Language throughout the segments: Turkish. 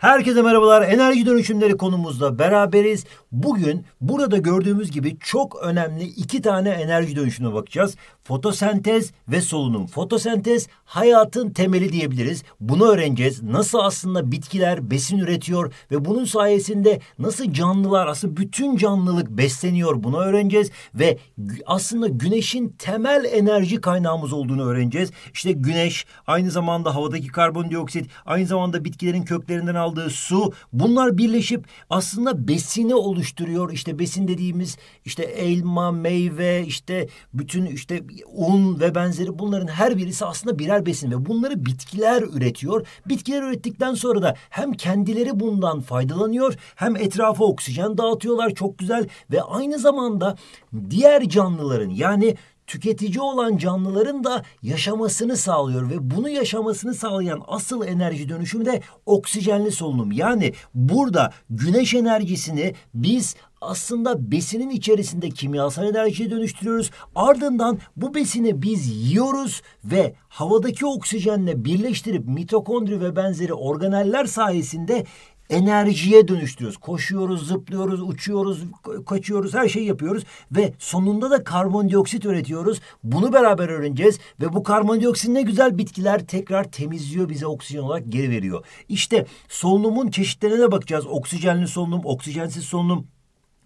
Herkese merhabalar. Enerji dönüşümleri konumuzda beraberiz. Bugün burada gördüğümüz gibi çok önemli iki tane enerji dönüşümüne bakacağız. Fotosentez ve solunum. Fotosentez hayatın temeli diyebiliriz. Bunu öğreneceğiz. Nasıl aslında bitkiler besin üretiyor ve bunun sayesinde nasıl canlılar aslında bütün canlılık besleniyor bunu öğreneceğiz ve aslında güneşin temel enerji kaynağımız olduğunu öğreneceğiz. İşte güneş aynı zamanda havadaki karbondioksit, aynı zamanda bitkilerin köklerinden aldığı su bunlar birleşip aslında besini oluşturuyor. İşte besin dediğimiz işte elma, meyve, işte bütün işte un ve benzeri bunların her birisi aslında birer besin ve bunları bitkiler üretiyor. Bitkiler ürettikten sonra da hem kendileri bundan faydalanıyor hem etrafa oksijen dağıtıyorlar çok güzel ve aynı zamanda diğer canlıların yani tüketici olan canlıların da yaşamasını sağlıyor ve bunu yaşamasını sağlayan asıl enerji dönüşümü de oksijenli solunum. Yani burada güneş enerjisini biz aslında besinin içerisinde kimyasal enerjiye dönüştürüyoruz. Ardından bu besini biz yiyoruz ve havadaki oksijenle birleştirip mitokondri ve benzeri organeller sayesinde enerjiye dönüştürüyoruz. Koşuyoruz, zıplıyoruz, uçuyoruz, kaçıyoruz, her şeyi yapıyoruz ve sonunda da karbondioksit üretiyoruz. Bunu beraber öğreneceğiz ve bu karbondioksit ne güzel bitkiler tekrar temizliyor bize oksijen olarak geri veriyor. İşte solunumun çeşitlerine de bakacağız. Oksijenli solunum, oksijensiz solunum,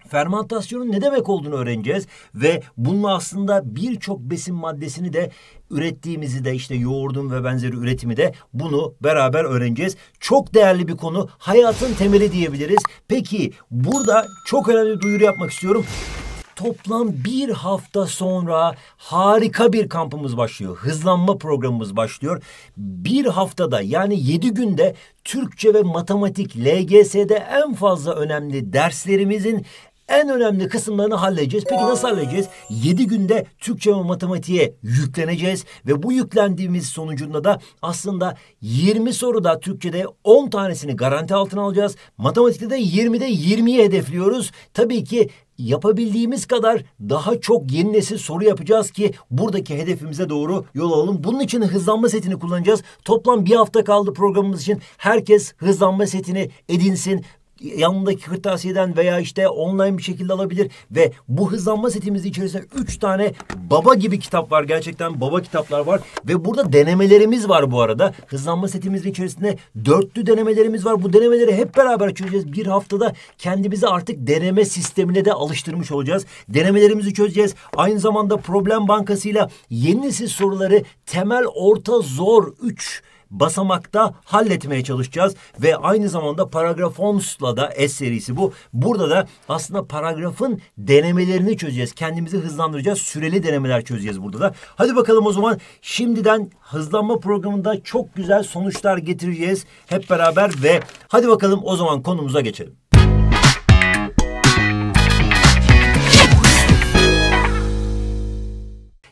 fermentasyonun ne demek olduğunu öğreneceğiz ve bununla aslında birçok besin maddesini de ürettiğimizi de işte yoğurdun ve benzeri üretimi de bunu beraber öğreneceğiz. Çok değerli bir konu. Hayatın temeli diyebiliriz. Peki burada çok önemli bir duyuru yapmak istiyorum toplam bir hafta sonra harika bir kampımız başlıyor. Hızlanma programımız başlıyor. Bir haftada yani yedi günde Türkçe ve matematik LGS'de en fazla önemli derslerimizin en önemli kısımlarını halledeceğiz. Peki nasıl halledeceğiz? 7 günde Türkçe ve matematiğe yükleneceğiz ve bu yüklendiğimiz sonucunda da aslında 20 soruda Türkçe'de 10 tanesini garanti altına alacağız. Matematikte de 20'de 20'yi hedefliyoruz. Tabii ki yapabildiğimiz kadar daha çok yeni nesil soru yapacağız ki buradaki hedefimize doğru yol alalım. Bunun için hızlanma setini kullanacağız. Toplam bir hafta kaldı programımız için. Herkes hızlanma setini edinsin yanındaki kırtasiyeden veya işte online bir şekilde alabilir ve bu hızlanma setimizin içerisinde üç tane baba gibi kitap var. Gerçekten baba kitaplar var ve burada denemelerimiz var bu arada. Hızlanma setimizin içerisinde dörtlü denemelerimiz var. Bu denemeleri hep beraber çözeceğiz. Bir haftada kendimizi artık deneme sistemine de alıştırmış olacağız. Denemelerimizi çözeceğiz. Aynı zamanda problem bankasıyla yeni soruları temel, orta, zor üç basamakta halletmeye çalışacağız ve aynı zamanda paragrafonsla da S serisi bu. Burada da aslında paragrafın denemelerini çözeceğiz. Kendimizi hızlandıracağız. Süreli denemeler çözeceğiz burada da. Hadi bakalım o zaman şimdiden hızlanma programında çok güzel sonuçlar getireceğiz hep beraber ve hadi bakalım o zaman konumuza geçelim.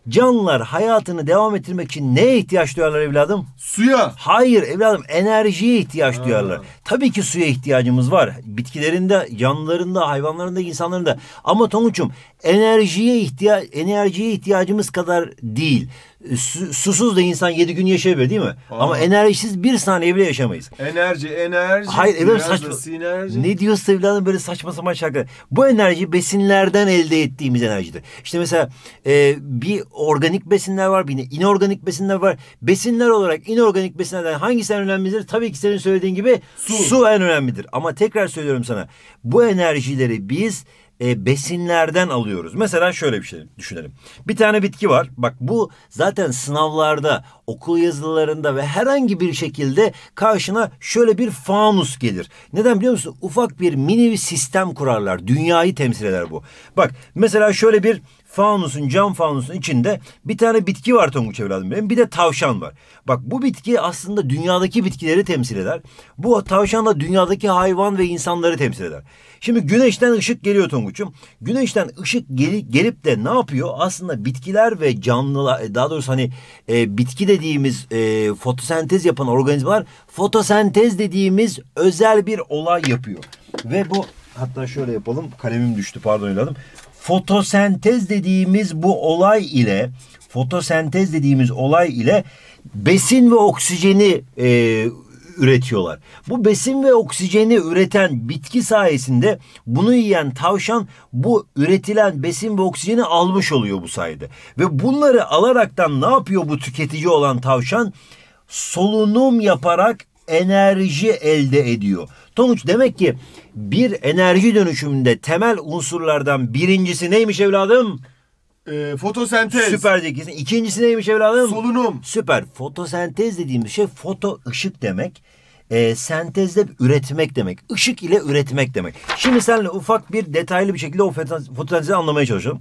Canlılar hayatını devam ettirmek için neye ihtiyaç duyarlar evladım? Suya. Hayır evladım enerjiye ihtiyaç ha. duyarlar. Tabii ki suya ihtiyacımız var. Bitkilerinde, canlılarında, hayvanlarında, insanlarında. Ama Tonguç'um enerjiye ihtiyaç enerjiye ihtiyacımız kadar değil. Su, susuz da insan yedi gün yaşayabilir değil mi? Aa. Ama enerjisiz bir saniye bile yaşamayız. Enerji, enerji. Hayır evladım saçma. Sinerji. Ne diyorsun evladım böyle saçma sapan şarkılar. Bu enerji besinlerden elde ettiğimiz enerjidir. İşte mesela e, bir organik besinler var, bir inorganik besinler var. Besinler olarak inorganik besinlerden hangisi en önemlidir? Tabii ki senin söylediğin gibi su, su en önemlidir. Ama tekrar söylüyorum sana. Bu enerjileri biz e, besinlerden alıyoruz. Mesela şöyle bir şey düşünelim. Bir tane bitki var. Bak bu zaten sınavlarda, okul yazılarında ve herhangi bir şekilde karşına şöyle bir fanus gelir. Neden biliyor musun? Ufak bir mini bir sistem kurarlar. Dünyayı temsil eder bu. Bak mesela şöyle bir fanusun, cam fanusun içinde bir tane bitki var Tonguç evladım benim. Bir de tavşan var. Bak bu bitki aslında dünyadaki bitkileri temsil eder. Bu tavşan da dünyadaki hayvan ve insanları temsil eder. Şimdi güneşten ışık geliyor Tonguç'um. Güneşten ışık gel gelip de ne yapıyor? Aslında bitkiler ve canlılar e, daha doğrusu hani e, bitki dediğimiz e, fotosentez yapan organizmalar fotosentez dediğimiz özel bir olay yapıyor. Ve bu hatta şöyle yapalım. Kalemim düştü pardon evladım fotosentez dediğimiz bu olay ile fotosentez dediğimiz olay ile besin ve oksijeni e, üretiyorlar. Bu besin ve oksijeni üreten bitki sayesinde bunu yiyen tavşan bu üretilen besin ve oksijeni almış oluyor bu sayede. Ve bunları alaraktan ne yapıyor bu tüketici olan tavşan? Solunum yaparak enerji elde ediyor. Tonguç demek ki bir enerji dönüşümünde temel unsurlardan birincisi neymiş evladım? E, fotosentez. Süper zekisin. İkincisi neymiş evladım? Solunum. Süper. Fotosentez dediğimiz şey foto ışık demek. E, sentezde üretmek demek. Işık ile üretmek demek. Şimdi seninle ufak bir detaylı bir şekilde o fotosentezi anlamaya çalışalım.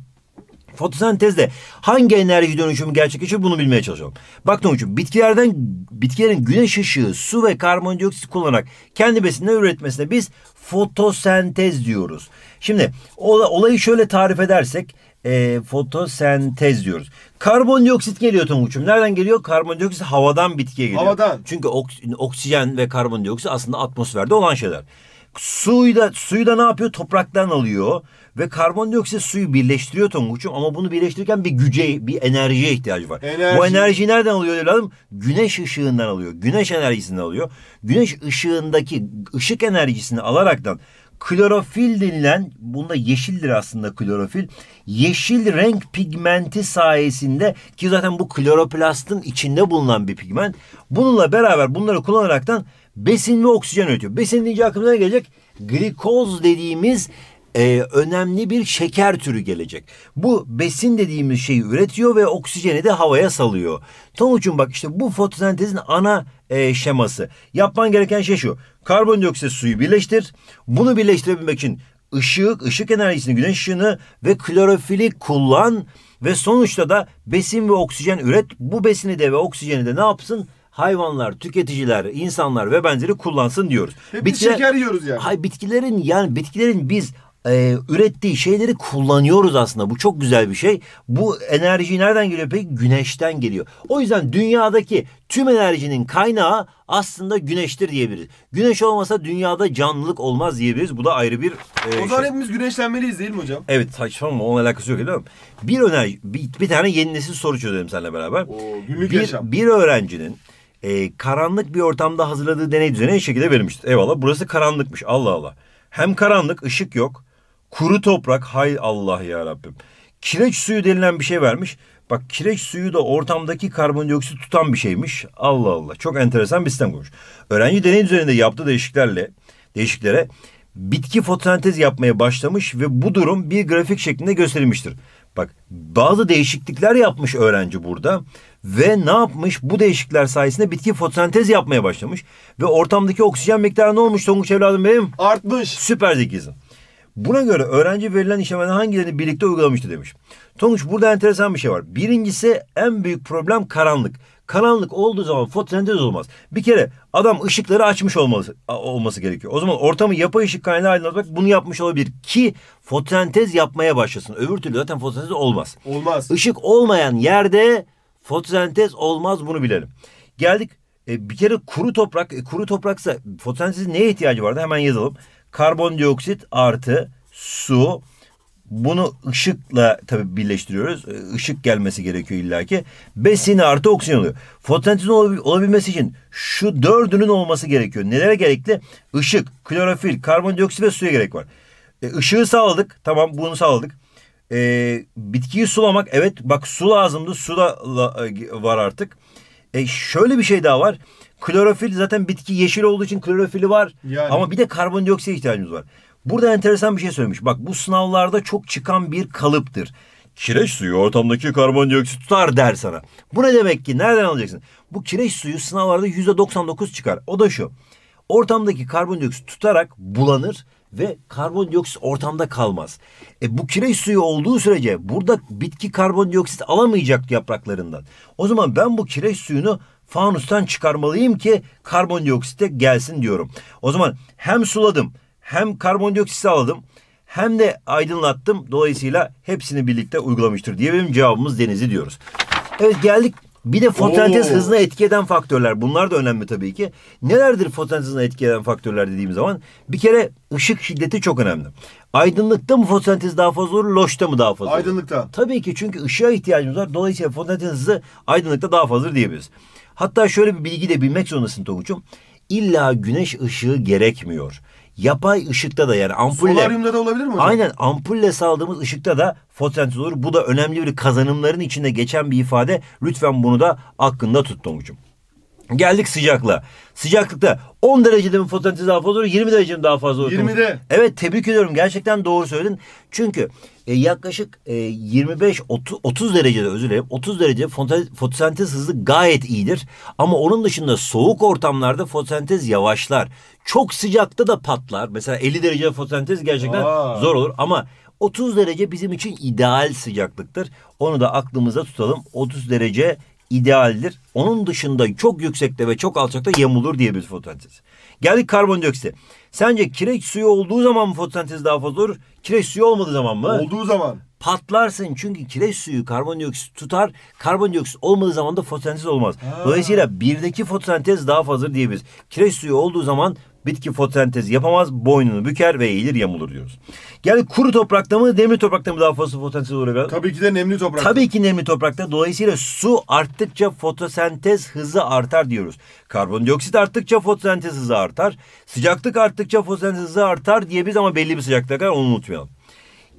Fotosentezde hangi enerji dönüşümü gerçekleşiyor bunu bilmeye çalışalım. Bak Tonguç'um bitkilerden bitkilerin güneş ışığı, su ve karbondioksit kullanarak kendi besinleri üretmesine biz fotosentez diyoruz. Şimdi olayı şöyle tarif edersek e, fotosentez diyoruz. Karbondioksit geliyor Tonguç'um. Nereden geliyor? Karbondioksit havadan bitkiye geliyor. Havadan. Çünkü oksijen ve karbondioksit aslında atmosferde olan şeyler. Suyu da, suyu da ne yapıyor? Topraktan alıyor. Ve karbondioksit suyu birleştiriyor Tonguç'um. Ama bunu birleştirirken bir güce, bir enerjiye ihtiyacı var. Enerji. Bu enerjiyi nereden alıyor evladım? Güneş ışığından alıyor. Güneş enerjisinden alıyor. Güneş ışığındaki ışık enerjisini alaraktan klorofil denilen bunda yeşildir aslında klorofil. Yeşil renk pigmenti sayesinde ki zaten bu kloroplastın içinde bulunan bir pigment. Bununla beraber bunları kullanaraktan besin ve oksijen üretiyor. Besin deyince aklımıza gelecek glikoz dediğimiz e, önemli bir şeker türü gelecek. Bu besin dediğimiz şeyi üretiyor ve oksijeni de havaya salıyor. Tonguç'un bak işte bu fotosentezin ana e, şeması. Yapman gereken şey şu. Karbondioksit suyu birleştir. Bunu birleştirebilmek için ışık, ışık enerjisini, güneş ışığını ve klorofili kullan ve sonuçta da besin ve oksijen üret. Bu besini de ve oksijeni de ne yapsın? Hayvanlar, tüketiciler, insanlar ve benzeri kullansın diyoruz. Hep Bitkiler, şeker yiyoruz yani. Hay bitkilerin yani bitkilerin biz e, ürettiği şeyleri kullanıyoruz aslında. Bu çok güzel bir şey. Bu enerji nereden geliyor peki? Güneşten geliyor. O yüzden dünyadaki tüm enerjinin kaynağı aslında güneştir diyebiliriz. Güneş olmasa dünyada canlılık olmaz diyebiliriz. Bu da ayrı bir e, O zaman şey. hepimiz güneşlenmeliyiz değil mi hocam? Evet saçmalama onun alakası yok değil mi? Bir enerji, bir, bir tane yeni nesil soru çözelim seninle beraber. Oo, günlük bir, yaşam. Bir öğrencinin e, karanlık bir ortamda hazırladığı deney düzeni şekilde verilmiştir. Eyvallah burası karanlıkmış Allah Allah. Hem karanlık ışık yok Kuru toprak hay Allah ya Rabbim. Kireç suyu denilen bir şey vermiş. Bak kireç suyu da ortamdaki karbondioksit tutan bir şeymiş. Allah Allah. Çok enteresan bir sistem kurmuş. Öğrenci deney üzerinde yaptığı değişiklerle değişiklere bitki fotosentez yapmaya başlamış ve bu durum bir grafik şeklinde gösterilmiştir. Bak bazı değişiklikler yapmış öğrenci burada ve ne yapmış? Bu değişiklikler sayesinde bitki fotosentez yapmaya başlamış ve ortamdaki oksijen miktarı ne olmuş Tonguç evladım benim? Artmış. Süper zekisin. Buna göre öğrenci verilen işlemlerin hangilerini birlikte uygulamıştı demiş. Tonguç burada enteresan bir şey var. Birincisi en büyük problem karanlık. Karanlık olduğu zaman fotosentez olmaz. Bir kere adam ışıkları açmış olması, olması gerekiyor. O zaman ortamı yapay ışık kaynağı aydınlatmak bunu yapmış olabilir ki fotosentez yapmaya başlasın. Öbür türlü zaten fotosentez olmaz. Olmaz. Işık olmayan yerde fotosentez olmaz bunu bilelim. Geldik e, bir kere kuru toprak, e, kuru topraksa fotosentezin neye ihtiyacı vardı hemen yazalım karbondioksit artı su bunu ışıkla tabii birleştiriyoruz. Işık gelmesi gerekiyor illaki. Besin artı oksijen oluyor. Fotosentezin olabilmesi için şu dördünün olması gerekiyor. Nelere gerekli? Işık, klorofil, karbondioksit ve suya gerek var. E, ışığı sağladık. Tamam bunu sağladık. E, bitkiyi sulamak. Evet bak su lazımdı. Su da e, var artık. E, şöyle bir şey daha var. Klorofil zaten bitki yeşil olduğu için klorofili var. Yani. Ama bir de karbondioksit ihtiyacımız var. Burada enteresan bir şey söylemiş. Bak bu sınavlarda çok çıkan bir kalıptır. Kireç suyu ortamdaki karbondioksit tutar der sana. Bu ne demek ki? Nereden alacaksın? Bu kireç suyu sınavlarda yüzde 99 çıkar. O da şu. Ortamdaki karbondioksit tutarak bulanır ve karbondioksit ortamda kalmaz. E bu kireç suyu olduğu sürece burada bitki karbondioksit alamayacak yapraklarından. O zaman ben bu kireç suyunu fanustan çıkarmalıyım ki karbondioksite gelsin diyorum. O zaman hem suladım hem karbondioksit aldım hem de aydınlattım. Dolayısıyla hepsini birlikte uygulamıştır diye benim cevabımız denizi diyoruz. Evet geldik bir de fotosentez hızına etki eden faktörler. Bunlar da önemli tabii ki. Nelerdir fotosentez hızına etki eden faktörler dediğim zaman? Bir kere ışık şiddeti çok önemli. Aydınlıkta mı fotosentez daha fazla olur, loşta mı daha fazla olur? Aydınlıkta. Tabii ki çünkü ışığa ihtiyacımız var. Dolayısıyla fotosentez hızı aydınlıkta daha fazla diyebiliriz. Hatta şöyle bir bilgi de bilmek zorundasın Tonguç'um. illa güneş ışığı gerekmiyor. Yapay ışıkta da yani ampulle Solaryumda da olabilir mi hocam? Aynen ampulle saldığımız ışıkta da fotosentez olur. Bu da önemli bir kazanımların içinde geçen bir ifade. Lütfen bunu da aklında tut Tonguç'um. Geldik sıcaklığa. Sıcaklıkta 10 derecede mi fotosentez daha fazla olur, 20 derecede mi daha fazla olur? 20'de. Evet tebrik ediyorum. Gerçekten doğru söyledin. Çünkü e, yaklaşık e, 25 30, 30 derecede özür dilerim. 30 derece foto- fotosentez hızı gayet iyidir. Ama onun dışında soğuk ortamlarda fotosentez yavaşlar. Çok sıcakta da patlar. Mesela 50 derece fotosentez gerçekten Aa. zor olur ama 30 derece bizim için ideal sıcaklıktır. Onu da aklımıza tutalım. 30 derece idealdir. Onun dışında çok yüksekte ve çok alçakta yamulur diyebiliriz fotosentez. Geldik karbondioksite. Sence kireç suyu olduğu zaman mı fotosentez daha fazla olur? Kireç suyu olmadığı zaman mı? Olduğu zaman. Patlarsın çünkü kireç suyu karbondioksit tutar. Karbondioksit olmadığı zaman da fotosentez olmaz. Dolayısıyla birdeki fotosentez daha fazla diyebiliriz. Kireç suyu olduğu zaman bitki fotosentez yapamaz, boynunu büker ve eğilir yamulur diyoruz. Geldik kuru toprakta mı, demli toprakta mı daha fazla fotosentez efendim? Tabii ki de nemli toprak. Tabii ki nemli toprakta. Dolayısıyla su arttıkça fotosentez hızı artar diyoruz. Karbondioksit arttıkça fotosentez hızı artar. Sıcaklık arttıkça fotosentez hızı artar diyebiliriz ama belli bir sıcaklığa kadar onu unutmayalım.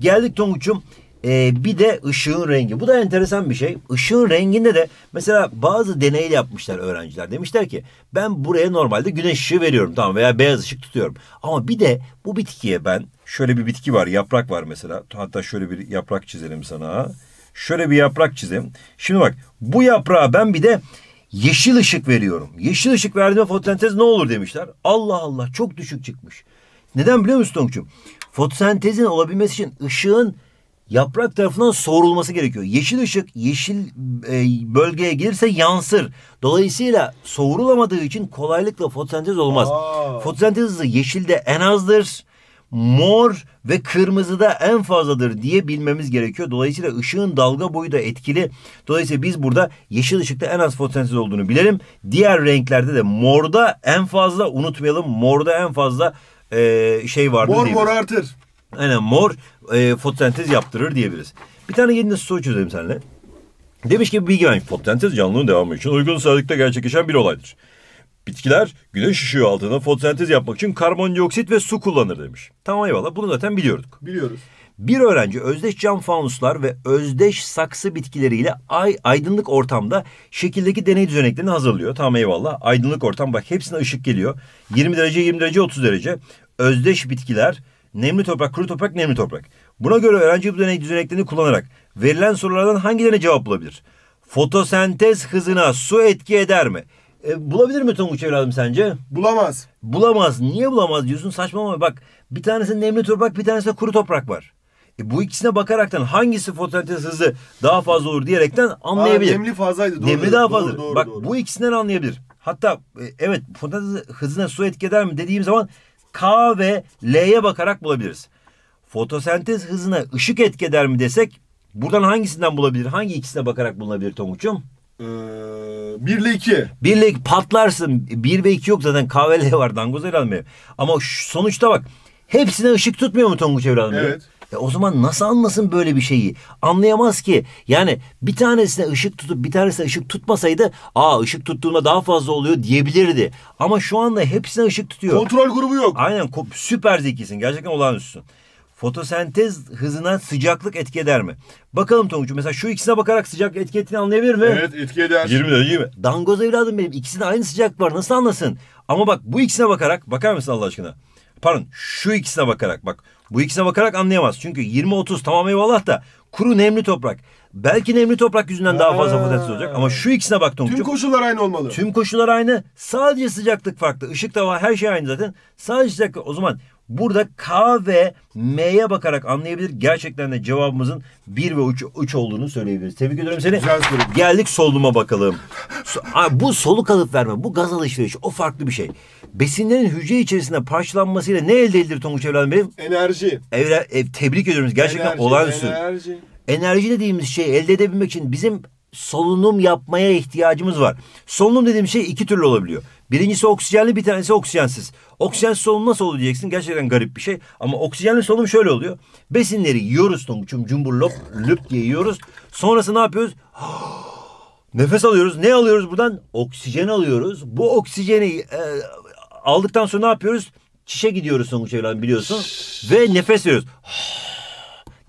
Geldik Tonguç'um. Ee, bir de ışığın rengi. Bu da enteresan bir şey. Işığın renginde de mesela bazı deney yapmışlar öğrenciler. Demişler ki ben buraya normalde güneş ışığı veriyorum tamam veya beyaz ışık tutuyorum. Ama bir de bu bitkiye ben şöyle bir bitki var yaprak var mesela. Hatta şöyle bir yaprak çizelim sana. Şöyle bir yaprak çizeyim. Şimdi bak bu yaprağa ben bir de yeşil ışık veriyorum. Yeşil ışık verdiğimde fotosentez ne olur demişler. Allah Allah çok düşük çıkmış. Neden biliyor musun Tonguç'um? Fotosentezin olabilmesi için ışığın yaprak tarafından soğurulması gerekiyor. Yeşil ışık yeşil e, bölgeye gelirse yansır. Dolayısıyla soğurulamadığı için kolaylıkla fotosentez olmaz. Aa. Fotosentez hızı yeşilde en azdır. Mor ve kırmızıda en fazladır diye bilmemiz gerekiyor. Dolayısıyla ışığın dalga boyu da etkili. Dolayısıyla biz burada yeşil ışıkta en az fotosentez olduğunu bilelim. Diğer renklerde de morda en fazla unutmayalım. Morda en fazla e, şey vardır Mor mor artır. Aynen mor e, fotosentez yaptırır diyebiliriz. Bir tane yeni soru çözelim seninle. Demiş ki bilgi vermiş. Fotosentez canlının devamı için uygun sağlıkta gerçekleşen bir olaydır. Bitkiler güneş ışığı altında fotosentez yapmak için karbondioksit ve su kullanır demiş. Tamam eyvallah bunu zaten biliyorduk. Biliyoruz. Bir öğrenci özdeş cam fanuslar ve özdeş saksı bitkileriyle ay, aydınlık ortamda şekildeki deney düzeneklerini hazırlıyor. Tamam eyvallah. Aydınlık ortam bak hepsine ışık geliyor. 20 derece, 20 derece, 30 derece. Özdeş bitkiler, nemli toprak, kuru toprak, nemli toprak. Buna göre öğrenci bu deney düzeneklerini kullanarak verilen sorulardan hangilerine cevap bulabilir? Fotosentez hızına su etki eder mi? E, bulabilir mi Tonguç evladım sence? Bulamaz. Bulamaz. Niye bulamaz diyorsun? Saçmalama bak. Bir tanesi nemli toprak, bir tanesi kuru toprak var. E bu ikisine bakaraktan hangisi fotosentez hızı daha fazla olur diyerekten anlayabilir. Aa, nemli fazlaydı. Doğru, Nemli daha doğru, fazla. doğru, bak doğru. bu ikisinden anlayabilir. Hatta e, evet fotosentez hızına su etki eder mi dediğim zaman K ve L'ye bakarak bulabiliriz. Fotosentez hızına ışık etki mi desek buradan hangisinden bulabilir? Hangi ikisine bakarak bulunabilir Tonguç'um? Ee, 1 ile 2. Birle patlarsın. Bir ve iki yok zaten kahveli var dangoz evladım benim. Ama sonuçta bak hepsine ışık tutmuyor mu Tonguç evladım benim? E o zaman nasıl anlasın böyle bir şeyi? Anlayamaz ki. Yani bir tanesine ışık tutup bir tanesine ışık tutmasaydı aa ışık tuttuğunda daha fazla oluyor diyebilirdi. Ama şu anda hepsine ışık tutuyor. Kontrol grubu yok. Aynen süper zekisin. Gerçekten olağanüstüsün. Fotosentez hızına sıcaklık etki eder mi? Bakalım Tonguç'um mesela şu ikisine bakarak sıcak etki ettiğini anlayabilir mi? Evet etki eder. 20 derece mi? Dangoz evladım benim. İkisinde aynı sıcak var. Nasıl anlasın? Ama bak bu ikisine bakarak bakar mısın Allah aşkına? Pardon şu ikisine bakarak bak. Bu ikisine bakarak anlayamaz. Çünkü 20-30 tamam eyvallah da kuru nemli toprak. Belki nemli toprak yüzünden daha fazla fotosentez olacak. Ama şu ikisine bak Tüm Tonguç'um. koşullar aynı olmalı. Tüm koşullar aynı. Sadece sıcaklık farklı. Işık da var. Her şey aynı zaten. Sadece sıcaklık. O zaman burada K ve M'ye bakarak anlayabilir. Gerçekten de cevabımızın 1 ve 3, 3 olduğunu söyleyebiliriz. Tebrik ediyorum seni. Güzel soru. Geldik solunuma bakalım. Bu soluk alıp verme. Bu gaz alışverişi. O farklı bir şey. Besinlerin hücre içerisinde parçalanmasıyla ne elde edilir Tonguç evladım benim? Enerji. Evre, ev, tebrik ediyoruz. Gerçekten enerji, olağanüstü Enerji. enerji dediğimiz şeyi elde edebilmek için bizim solunum yapmaya ihtiyacımız var. Solunum dediğim şey iki türlü olabiliyor. Birincisi oksijenli bir tanesi oksijensiz. Oksijensiz solunum nasıl olur diyeceksin. Gerçekten garip bir şey. Ama oksijenli solunum şöyle oluyor. Besinleri yiyoruz tonguçum cumbur lop lüp diye yiyoruz. Sonrası ne yapıyoruz? Nefes alıyoruz. Ne alıyoruz buradan? Oksijen alıyoruz. Bu oksijeni e, aldıktan sonra ne yapıyoruz? Çişe gidiyoruz sonuç evladım biliyorsun. Ve nefes veriyoruz.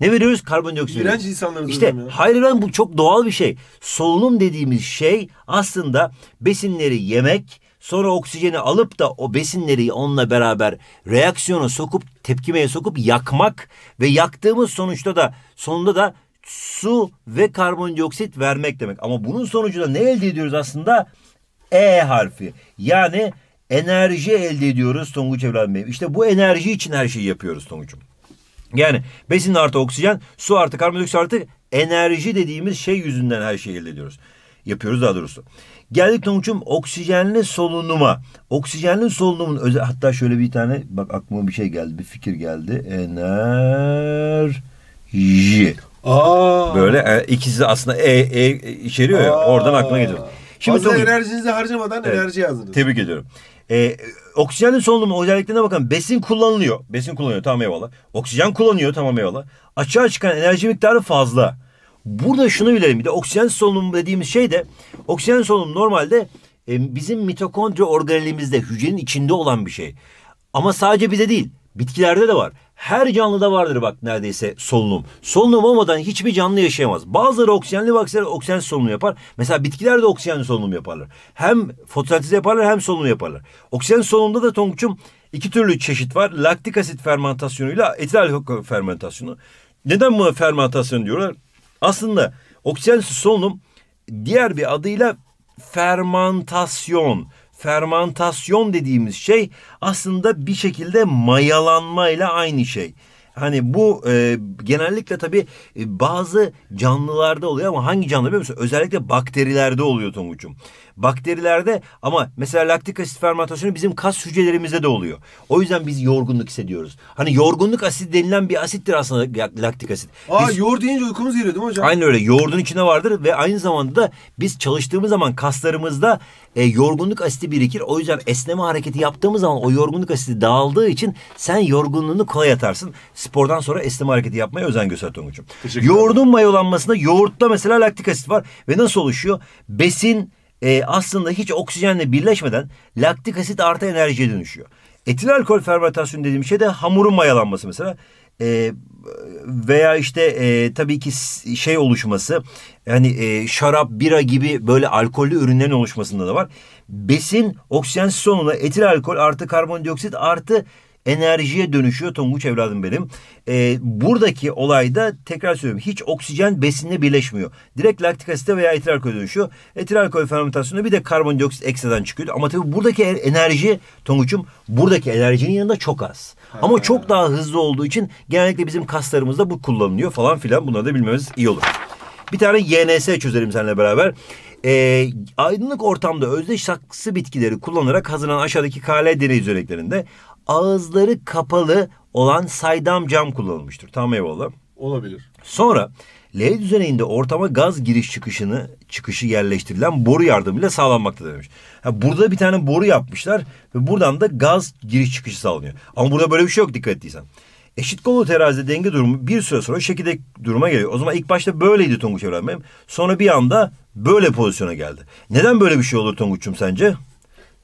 Ne veriyoruz? Karbondioksit veriyoruz. İğrenç insanlarız İşte hocam ya. hayır lan bu çok doğal bir şey. Solunum dediğimiz şey aslında besinleri yemek, sonra oksijeni alıp da o besinleri onunla beraber reaksiyona sokup tepkimeye sokup yakmak ve yaktığımız sonuçta da sonunda da su ve karbondioksit vermek demek. Ama bunun sonucunda ne elde ediyoruz aslında? E harfi. Yani enerji elde ediyoruz Tonguç evladım benim. İşte bu enerji için her şeyi yapıyoruz Tonguç'um. Yani besin artı oksijen, su artı karbondioksit artı enerji dediğimiz şey yüzünden her şeyi elde ediyoruz. Yapıyoruz daha doğrusu. Geldik Tonguç'um oksijenli solunuma. Oksijenli solunumun özel hatta şöyle bir tane bak aklıma bir şey geldi, bir fikir geldi. Enerji. Aa. Böyle e, ikisi aslında e, e içeriyor ya Aa. oradan aklıma geliyor. Şimdi Fazla Tonguç- enerjinizi harcamadan Evet. enerji yazdınız. Tebrik ediyorum. Ee, oksijenli solunumu özelliklerine bakın. Besin kullanılıyor. Besin kullanıyor tamam eyvallah. Oksijen kullanıyor tamam eyvallah. Açığa çıkan enerji miktarı fazla. Burada şunu bilelim bir de oksijen solunumu dediğimiz şey de oksijen solunumu normalde e, bizim mitokondri organelimizde hücrenin içinde olan bir şey. Ama sadece bize değil bitkilerde de var. Her canlıda vardır bak neredeyse solunum. Solunum olmadan hiçbir canlı yaşayamaz. Bazıları oksijenli bakteriler oksijen solunumu yapar. Mesela bitkiler de oksijenli solunum yaparlar. Hem fotosentez yaparlar hem solunum yaparlar. Oksijen solunumda da Tonguç'um iki türlü çeşit var. Laktik asit fermentasyonuyla etil alkol fermentasyonu. Neden buna fermentasyon diyorlar? Aslında oksijen solunum diğer bir adıyla fermantasyon. Fermantasyon dediğimiz şey aslında bir şekilde mayalanmayla aynı şey. Hani bu e, genellikle tabii e, bazı canlılarda oluyor ama hangi canlı biliyor musun? Özellikle bakterilerde oluyor Tonguç'um. Bakterilerde ama mesela laktik asit fermentasyonu bizim kas hücrelerimizde de oluyor. O yüzden biz yorgunluk hissediyoruz. Hani yorgunluk asit denilen bir asittir aslında laktik asit. Aa Biz- yoğurt yiyince uykumuz geliyor değil mi hocam? Aynen öyle. Yoğurdun içinde vardır ve aynı zamanda da biz çalıştığımız zaman kaslarımızda e, yorgunluk asidi birikir. O yüzden esneme hareketi yaptığımız zaman o yorgunluk asidi dağıldığı için sen yorgunluğunu kolay atarsın. Spordan sonra esneme hareketi yapmaya özen göster Tonguç'um. Yoğurdun mayolanmasında yoğurtta mesela laktik asit var ve nasıl oluşuyor? Besin e, aslında hiç oksijenle birleşmeden laktik asit artı enerjiye dönüşüyor. Etil alkol fermentasyonu dediğim şey de hamurun mayalanması mesela. E, veya işte e, tabii ki şey oluşması yani e, şarap, bira gibi böyle alkollü ürünlerin oluşmasında da var. Besin oksijen sonuna etil alkol artı karbondioksit artı enerjiye dönüşüyor Tonguç evladım benim. E, buradaki olayda tekrar söylüyorum hiç oksijen besinle birleşmiyor. Direkt laktik asite veya etil alkol dönüşüyor. Etil alkol fermentasyonunda bir de karbondioksit ekstradan çıkıyor. Ama tabii buradaki e- enerji Tonguç'um buradaki enerjinin yanında çok az. Ama çok daha hızlı olduğu için genellikle bizim kaslarımızda bu kullanılıyor falan filan. Bunları da bilmemiz iyi olur. Bir tane YNS çözelim seninle beraber. Ee, aydınlık ortamda özdeş saksı bitkileri kullanarak hazırlanan aşağıdaki KL deney düzeneklerinde ağızları kapalı olan saydam cam kullanılmıştır. Tamam eyvallah. Olabilir. Sonra L düzeneyinde ortama gaz giriş çıkışını çıkışı yerleştirilen boru yardımıyla sağlanmaktadır demiş. Ha, burada bir tane boru yapmışlar ve buradan da gaz giriş çıkışı sağlanıyor. Ama burada böyle bir şey yok dikkat ettiysen. Eşit kollu terazide denge durumu bir süre sonra şekilde duruma geliyor. O zaman ilk başta böyleydi Tonguç Evren benim. Sonra bir anda böyle pozisyona geldi. Neden böyle bir şey olur Tonguç'um sence?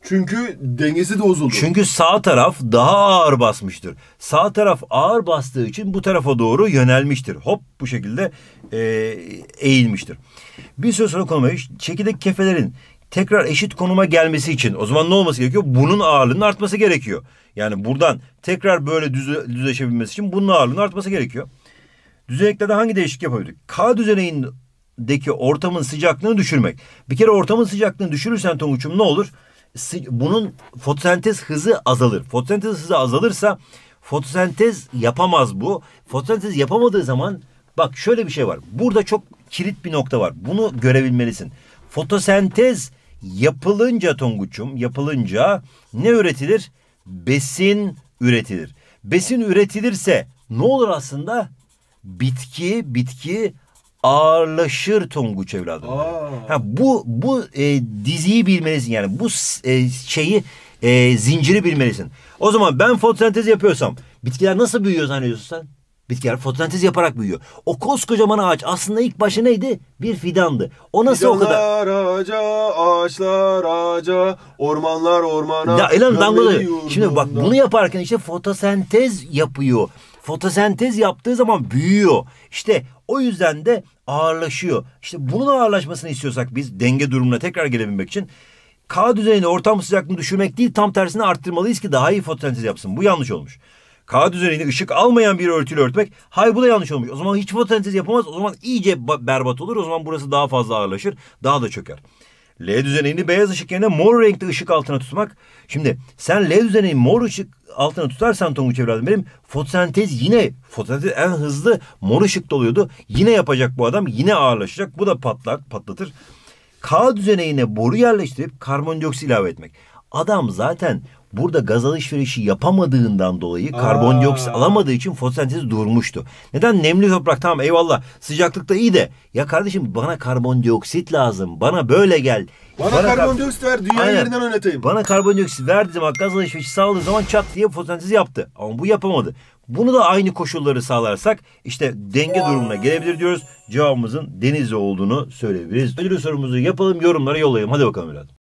Çünkü dengesi de bozuldu. Çünkü sağ taraf daha ağır basmıştır. Sağ taraf ağır bastığı için bu tarafa doğru yönelmiştir. Hop bu şekilde e, eğilmiştir. Bir süre sonra konuma çekirdek kefelerin tekrar eşit konuma gelmesi için o zaman ne olması gerekiyor? Bunun ağırlığının artması gerekiyor. Yani buradan tekrar böyle düze, düzleşebilmesi için bunun ağırlığının artması gerekiyor. Düzeneklerde hangi değişiklik yapabilir? K düzeneyindeki ortamın sıcaklığını düşürmek. Bir kere ortamın sıcaklığını düşürürsen Tonguç'um ne olur? Bunun fotosentez hızı azalır. Fotosentez hızı azalırsa fotosentez yapamaz bu. Fotosentez yapamadığı zaman bak şöyle bir şey var. Burada çok kilit bir nokta var. Bunu görebilmelisin. Fotosentez yapılınca Tonguç'um yapılınca ne üretilir? Besin üretilir. Besin üretilirse ne olur aslında? Bitki, bitki ağırlaşır Tonguç evladım. Ha, bu bu e, diziyi bilmelisin yani bu e, şeyi e, zinciri bilmelisin. O zaman ben fotosentez yapıyorsam bitkiler nasıl büyüyor zannediyorsun sen? Bitkiler fotosentez yaparak büyüyor. O koskocaman ağaç aslında ilk başta neydi? Bir fidandı. O nasıl o kadar... Fidanlar ağaca, ağaçlar ağaca, ormanlar ormana. Ya Elan şimdi bak bunu yaparken işte fotosentez yapıyor. Fotosentez yaptığı zaman büyüyor. İşte o yüzden de ağırlaşıyor. İşte bunun ağırlaşmasını istiyorsak biz denge durumuna tekrar gelebilmek için K düzeyinde ortam sıcaklığını düşürmek değil tam tersine arttırmalıyız ki daha iyi fotosentez yapsın. Bu yanlış olmuş. K düzeyinde ışık almayan bir örtüyle örtmek. Hayır bu da yanlış olmuş. O zaman hiç fotosentez yapamaz. O zaman iyice ba- berbat olur. O zaman burası daha fazla ağırlaşır. Daha da çöker. L düzenini beyaz ışık yerine mor renkli ışık altına tutmak. Şimdi sen L düzenini mor ışık altına tutarsan Tonguç evladım benim fotosentez yine fotosentez en hızlı mor ışıkta oluyordu. Yine yapacak bu adam yine ağırlaşacak. Bu da patlak patlatır. K düzenine boru yerleştirip karbondioksit ilave etmek. Adam zaten burada gaz alışverişi yapamadığından dolayı karbondioksit alamadığı için fotosentez durmuştu. Neden? Nemli toprak tamam eyvallah sıcaklıkta iyi de ya kardeşim bana karbondioksit lazım bana böyle gel. Bana, kar- karbondioksit ver, dünya Aynen. yerinden oynatayım. Bana karbondioksit verdiği zaman gaz alışverişi sağladığı zaman çat diye fotosentez yaptı. Ama bu yapamadı. Bunu da aynı koşulları sağlarsak işte denge durumuna gelebilir diyoruz. Cevabımızın denizli olduğunu söyleyebiliriz. Ödül sorumuzu yapalım yorumlara yollayalım. Hadi bakalım evladım.